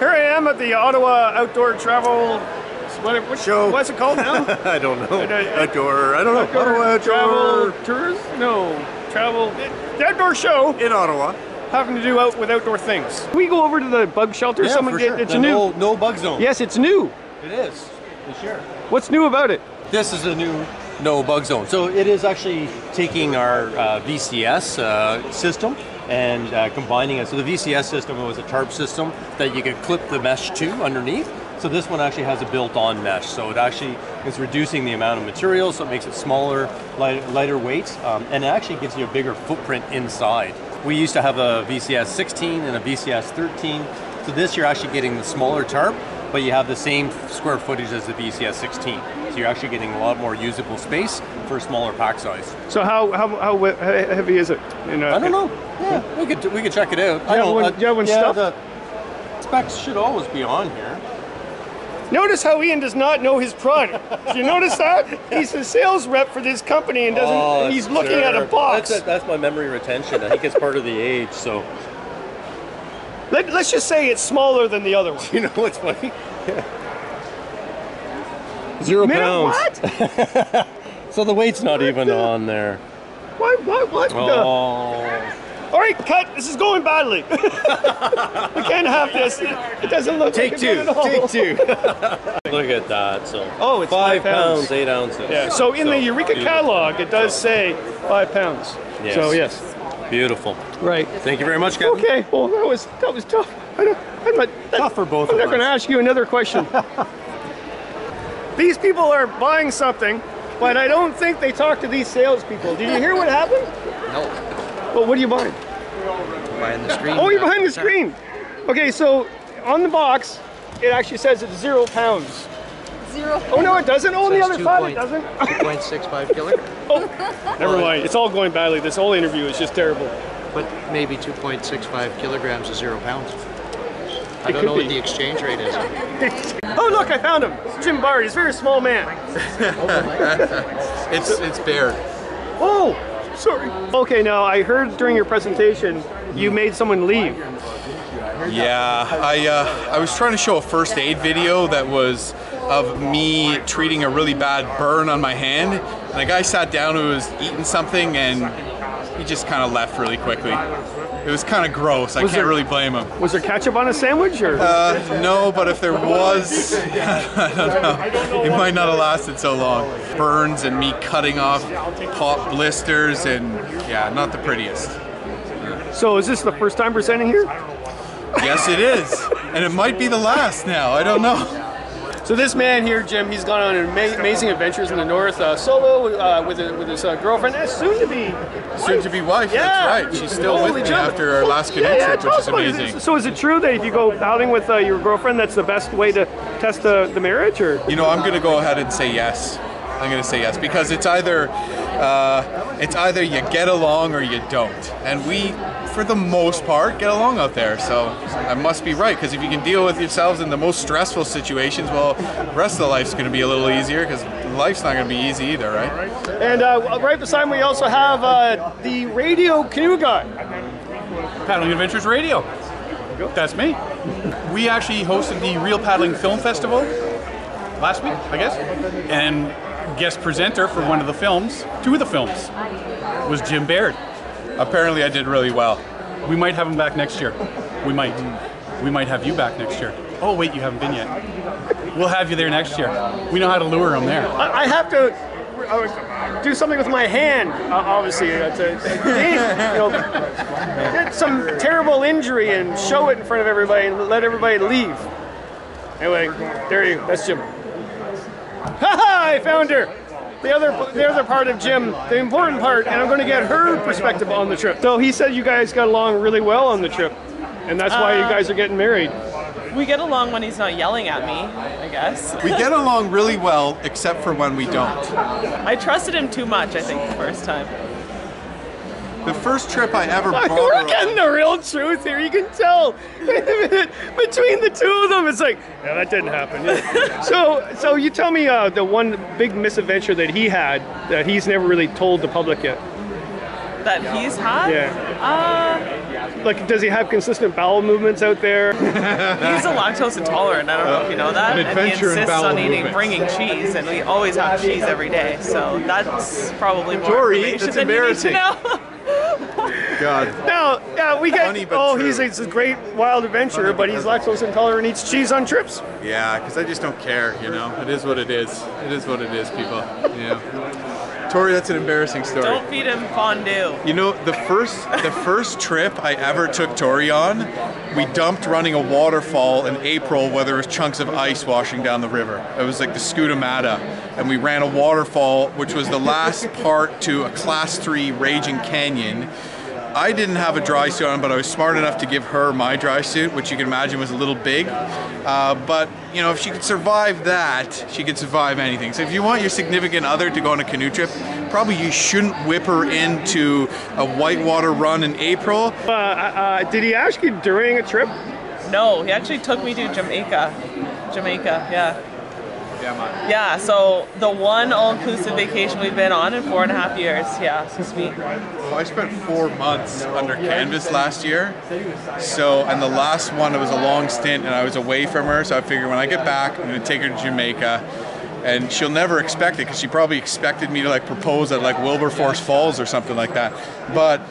Here I am at the Ottawa Outdoor Travel. What, what Show. What's it called now? I don't know. Uh, Outdoor. I don't know. Ottawa travel tours? No, travel. The outdoor show In Ottawa. having to do out with outdoor things. We go over to the bug shelter. Yeah, Someone get it's The a new. no, no bug zone. Yes, it's new. It is. For sure. What's new about it? This is a new no bug zone. So it is actually taking our uh, VCS uh, system and uh, combining it. So the VCS system was a tarp system that you could clip the mesh to underneath. So this one actually has a built-on mesh. So it actually is reducing the amount of material, so it makes it smaller, light, lighter weight, um, and it actually gives you a bigger footprint inside. We used to have a VCS 16 and a VCS 13. So this you're actually getting the smaller tarp, but you have the same square footage as the VCS 16. So you're actually getting a lot more usable space for a smaller pack size. So how how, how heavy is it? I don't know. Yeah, we could we could check it out. I have don't. one- uh, do have one yeah, stuffed? the specs should always be on here. Notice how Ian does not know his product. Did you notice that? He's a sales rep for this company and doesn't. he's looking at a box. Oh, That's, that's my memory retention. I think it's part of the age. So Let, us just say it's smaller than the other one. you know what's funny? Zero Minute, pounds. what? So the weight's not even the- on there. What? What? What? the- Oh. All right, cut. This is going badly. we can't have this. It doesn't look Take like it two. at all. Take two. Look at that. So Oh, it's five five pounds. pounds, eight ounces. Yeah. So in the Eureka beautiful. catalog, it does say five pounds. Yes. So yes. Beautiful. Right. Thank you very much, Kevin. Okay. Well, that was that was tough. I don't, I'm not. Tough for both I'm of not going to ask you another question. these people are buying something, but I don't think they talk to these salespeople. Did you hear what happened? No, Well, what are you buying? behind the screen. Oh, you're behind the screen. Okay, so on the box, it actually says it's zero pounds. Zero. Oh no, it doesn't. Oh, on the other side, it doesn't. 2.65 kilograms, Never mind. It's all going badly. This whole interview is just terrible. but maybe 2.65 kilograms is zero pounds. I It don't know be. what the exchange rate is. Oh, look, I found him. It's Jim Bard. He's a very small man. It's it's Baird. Oh, sorry. Okay, now I heard during your presentation you made someone leave. Yeah, I uh, I was trying to show a first aid video that was of me treating a really bad burn on my hand. And a guy sat down who was eating something and he just kind of left really quickly. It was kind of gross. I Was can't there- really blame him. Was there ketchup on a sandwich or? Uh, no, but if there was, I don't know. It might not have lasted so long. Burns and me cutting off pop blisters and yeah, not the prettiest. so is this the first time presenting here? Yes, it is, and it might be the last now. I don't know. So this man here, Jim, he's gone on ama- amazing adventures in the north, uh, solo uh, with, a, with his uh, girlfriend, and soon to be. Soon to be wife. Yeah. That's right. She's still Holy with me jump. after our last canoe Yeah, yeah, trip, tell which is about it. amazing. So is it true that if you go outing with uh, your girlfriend, that's the best way to test the, the marriage, or? You know, I'm going to go ahead and say yes. I'm going to say yes because it's either uh, it's either you get along or you don't, and we, for the most part, get along out there. So I must be right because if you can deal with yourselves in the most stressful situations, well, the rest of the life's going to be a little easier because life's not going to be easy either, right? And uh, right beside me, we also have uh, the radio canoe guy. Paddling Adventures Radio. That's me. We actually hosted the Reel Paddling Film Festival last week, I guess, and guest presenter for one of the films, two of the films, was Jim Baird. Apparently, I did really well. We might have him back next year. We might. We might have you back next year. Oh wait, you haven't been yet. We'll have you there next year. We know how to lure him there. I, have to do something with my hand, obviously, uh, you know, get some terrible injury and show it in front of everybody and let everybody leave. Anyway, there you. Go. That's Jim. Ha ha! I found her. The other, the other part of Jim, the important part, and I'm going to get her perspective on the trip. So he said you guys got along really well on the trip, and that's why you uh, guys are getting married. We get along when he's not yelling at me, I guess. We get along really well, except for when we don't. I trusted him too much, I think, the first time. The first trip I ever brought We're her getting the real truth here. You can tell between the two of them. It's like, yeah, that didn't happen. Yeah. so, so you tell me uh, the one big misadventure that he had that he's never really told the public yet. that he's had. Yeah. Like, does he have consistent bowel movements out there? He's a lactose intolerant. I don't know if you know that. An adventure and he adventure in insists bowel on eating, movements. bringing cheese, and we always have cheese every day. So that's probably more Tori, information that's than you need to embarrassing. know. God. No, yeah, we get. Funny oh, true. he's it's a great wild adventure, but he's lactose intolerant, and eats cheese on trips. Yeah, because I just don't care, you know? It is what it is. It is what it is, people. Yeah. Tori, that's an embarrassing story. Don't feed him fondue. You know, the first the first trip I ever took Tori on, we dumped running a waterfall in April where there was chunks of ice washing down the river. It was like the Skootamatta. And we ran a waterfall, which was the last part to a class three raging canyon. I didn't have a dry suit on, but I was smart enough to give her my dry suit, which you can imagine was a little big. Uh, but you know, if she could survive that, she could survive anything. So if you want your significant other to go on a canoe trip, probably you shouldn't whip her into a whitewater run in April. Uh, uh, did he ask you during a trip? No, he actually took me to Jamaica. Jamaica, yeah. Yeah, man. Yeah, so the one all inclusive vacation we've been on in four and a half years. Yeah, so sweet. Well, oh, I spent four months under canvas last year. So, and the last one, it was a long stint, and I was away from her. So I figured when I get back, I'm going to take her to Jamaica. And she'll never expect it because she probably expected me to like propose at like Wilberforce Falls or something like that. But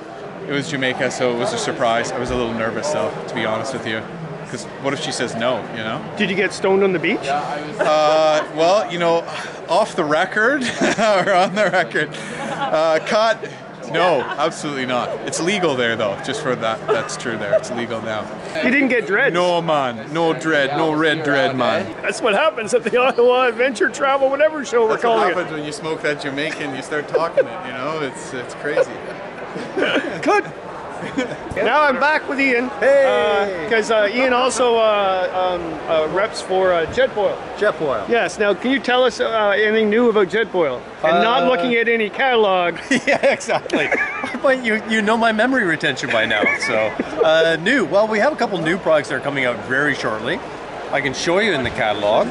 it was Jamaica, so it was a surprise. I was a little nervous, though, to be honest with you. Because what if she says no, you know? Did you get stoned on the beach? Uh, well, you know, off the record or on the record, uh, cut. No, absolutely not. It's legal there, though. Just for that, that's true. There, it's legal now. You didn't get dread. No man, no dread, no red dread, man. That's what happens at the Ottawa Adventure Travel whatever show we're That's what calling happens when you smoke that Jamaican. You start talking it. You know, it's it's crazy. it. Good. now I'm back with Ian. Hey. Because uh, Ian also uh, um, uh, reps for uh, Jetboil. Jetboil. Yes. Now, can you tell us uh, anything new about Jetboil? And not Uh, looking at any catalog. yeah, exactly. but you you know my memory retention by now. So uh, new. Well, we have a couple new products that are coming out very shortly. I can show you in the catalog.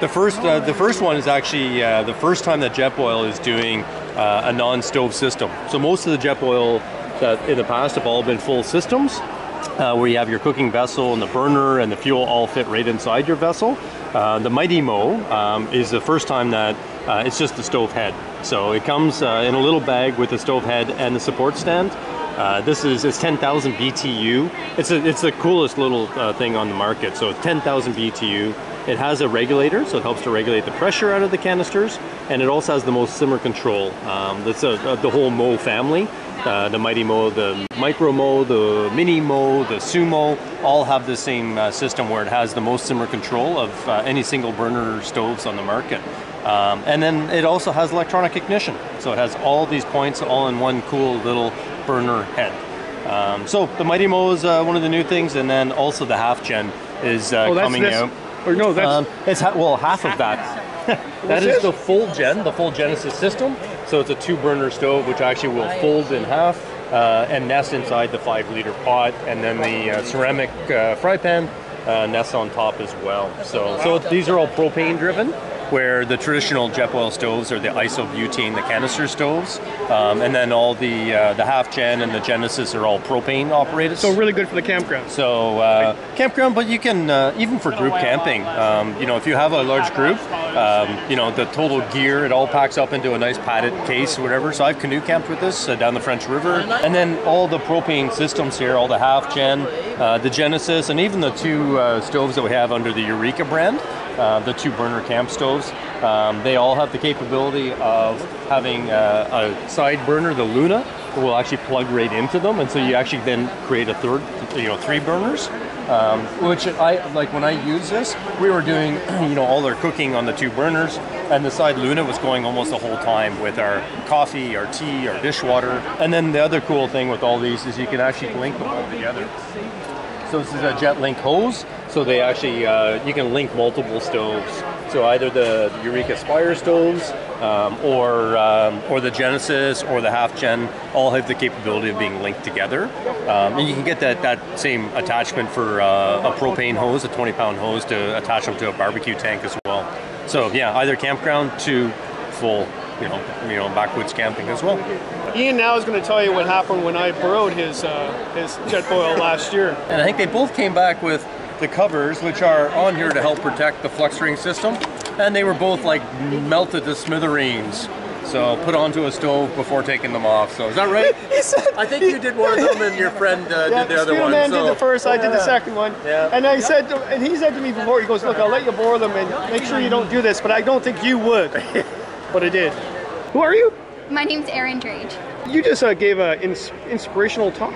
The first uh, the first one is actually uh, the first time that Jetboil is doing uh, a non-stove system. So most of the Jetboil that in the past have all been full systems. Uh, where you have your cooking vessel and the burner and the fuel all fit right inside your vessel. Uh, the Mighty Mo um, is the first time that uh, it's just the stove head. So it comes uh, in a little bag with the stove head and the support stand. Uh, this is it's 10,000 BTU. It's a, it's the coolest little uh, thing on the market. So 10,000 BTU. It has a regulator, so it helps to regulate the pressure out of the canisters, and it also has the most simmer control. Um, that's a, uh, the whole Mo family. Uh, the Mighty Mo, the Micro Mo, the Mini Mo, the Sumo, all have the same uh, system where it has the most simmer control of uh, any single burner stoves on the market. Um, and then it also has electronic ignition, so it has all these points all in one cool little burner head. Um, so the Mighty Mo is uh, one of the new things, and then also the half gen is uh, Oh, coming this. out. Or no, that's Um, it's ha- well half of that. that is this? the full gen, the full Genesis system. So it's a two burner stove which actually will fold in half uh, and nest inside the five liter pot, and then the uh, ceramic uh, fry pan uh, nests on top as well. So so these are all propane driven. Where the traditional Jetboil stoves are the isobutane, the canister stoves, um, and then all the uh, the half gen and the Genesis are all propane operated. so really good for the campground. So uh, campground, but you can uh, even for group camping. Um, you know, if you have a large group, um, you know the total gear it all packs up into a nice padded case or whatever. So I've canoe camped with this uh, down the French River, and then all the propane systems here, all the half gen, uh, the Genesis, and even the two uh, stoves that we have under the Eureka brand, uh, the two burner camp stoves. Um, they all have the capability of having uh, a side burner, the Luna, will actually plug right into them, and so you actually then create a third, you know, three burners. Um, which I like when I use this, we were doing, you know, all our cooking on the two burners, and the side Luna was going almost the whole time with our coffee, our tea, our dishwater. And then the other cool thing with all these is you can actually link them all together. This is a JetLink hose. So they actually uh, you can link multiple stoves. So either the Eureka Spire stoves, um, or um, or the Genesis, or the Half Gen, all have the capability of being linked together. Um, and you can get that that same attachment for uh, a propane hose, a 20 pound hose, to attach them to a barbecue tank as well. So yeah, either campground to full you know, you know, backwoods camping as well. Ian now is going to tell you what happened when I borrowed his uh, his Jetboil last year. And I think they both came back with the covers, which are on here to help protect the flux ring system, and they were both like melted to smithereens. So put onto a stove before taking them off. So is that right? He said, I think you did one of them, and your friend uh, Yeah, did the other Steel one. Man so. did the first, I did the second one. Yeah. And I said, to, and he said to me before, he goes, "Look, I'll let you borrow them, and make sure you don't do this." But I don't think you would. but I did. Who are you? My name's Erin Drage. You just uh, gave an ins- inspirational talk.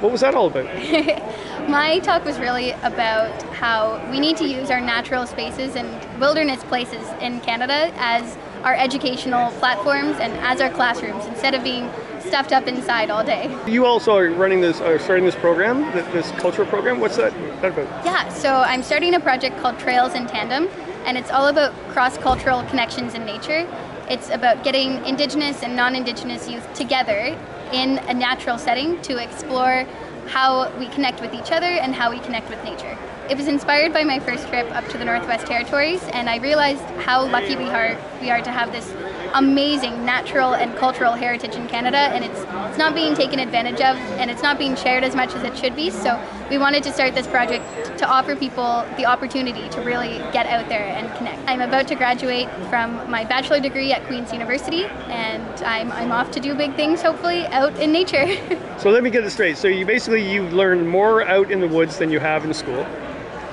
What was that all about? My talk was really about how we need to use our natural spaces and wilderness places in Canada as our educational platforms and as our classrooms instead of being stuffed up inside all day. You also are running this, or starting this program, this cultural program. What's that, that about? Yeah, so I'm starting a project called Trails in Tandem, and it's all about cross cultural connections in nature. It's about getting Indigenous and non Indigenous youth together in a natural setting to explore how we connect with each other and how we connect with nature. It was inspired by my first trip up to the Northwest Territories, and I realized how lucky we are we are to have this amazing natural and cultural heritage in Canada, and it's it's not being taken advantage of, and it's not being shared as much as it should be. So we wanted to start this project to offer people the opportunity to really get out there and connect. I'm about to graduate from my bachelor degree at Queen's University, and I'm I'm off to do big things, hopefully out in nature. So let me get this straight. So you basically you learn more out in the woods than you have in school,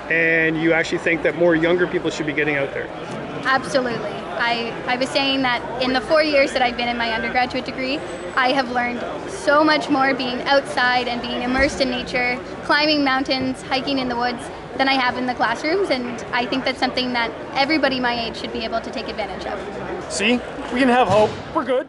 and you actually think that more younger people should be getting out there. Absolutely. I, I was saying that in the four years that I've been in my undergraduate degree, I have learned so much more being outside and being immersed in nature, climbing mountains, hiking in the woods, than I have in the classrooms. And I think that's something that everybody my age should be able to take advantage of. See, we can have hope. We're good.